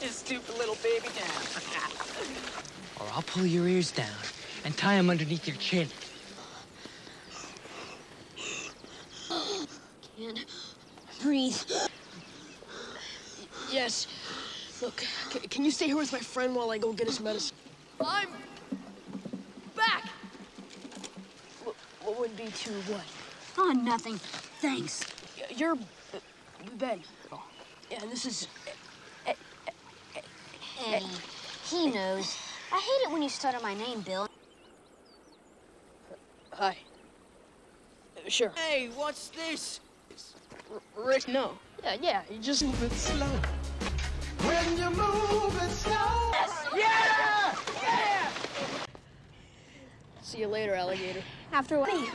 You stupid little baby down. Or I'll pull your ears down and tie them underneath your chin. Can't breathe. Yes. Look, can you stay here with my friend while I go get his medicine? I'm back. What, what would be to what? Oh, nothing. Thanks. Y- You're uh, Ben. Yeah, and this is. Eddie. He knows. I hate it when you stutter my name, Bill. Hi. Sure. Hey, what's this? R- Rick, no. Yeah, yeah, you just move it slow. When you move it slow. Yeah! Yeah! See you later, alligator. After what? We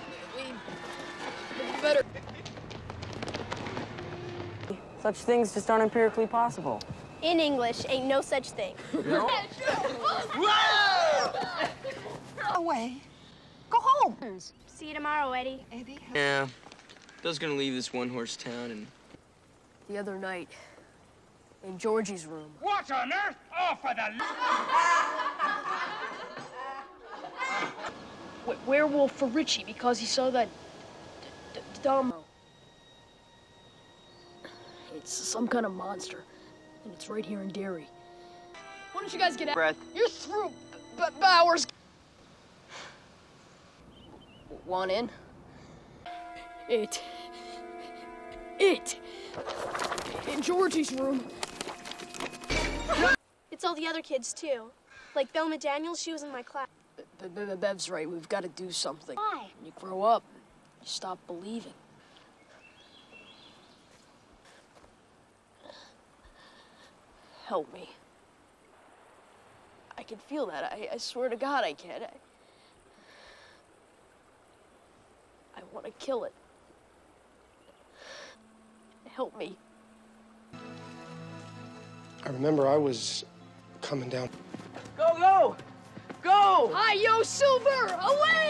better. Such things just aren't empirically possible. In English, ain't no such thing. Away. Go home. See you tomorrow, Eddie. Eddie. Yeah. Bill's gonna leave this one horse town and. The other night, in Georgie's room, What on earth? Oh, for the w- werewolf for Richie because he saw that d- d- dumb. It's some kind of monster, and it's right here in Derry. Why don't you guys get out? Breath. You're through, B- B- Bowers. One in? It. It. In Georgie's room. It's all the other kids, too. Like Velma Daniels, she was in my class. B- B- B- Bev's right. We've got to do something. Why? When you grow up, you stop believing. Help me. I can feel that. I, I swear to God I can. I, I want to kill it. Help me. I remember I was coming down. Go, go! Go! Hi, yo, Silver! Away!